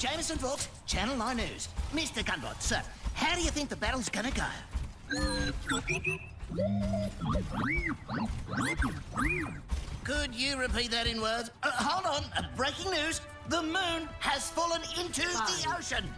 Jameson Vaught, Channel 9 News. Mr. Gunbot, sir, how do you think the battle's gonna go? Could you repeat that in words? Uh, hold on, uh, breaking news. The moon has fallen into the ocean.